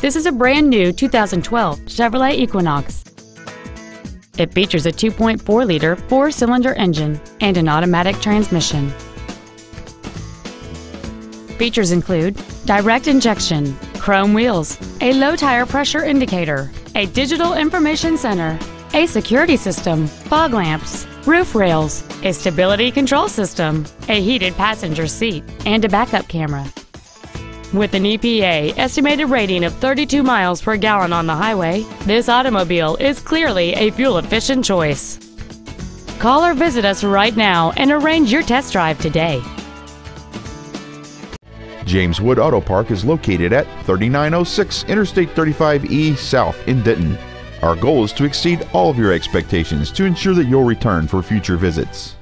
This is a brand new 2012 Chevrolet Equinox. It features a 2.4-liter four-cylinder engine and an automatic transmission. Features include direct injection, chrome wheels, a low tire pressure indicator, a digital information center, a security system, fog lamps, roof rails, a stability control system, a heated passenger seat, and a backup camera. With an EPA estimated rating of 32 miles per gallon on the highway, this automobile is clearly a fuel-efficient choice. Call or visit us right now and arrange your test drive today. James Wood Auto Park is located at 3906 Interstate 35E South in Denton. Our goal is to exceed all of your expectations to ensure that you'll return for future visits.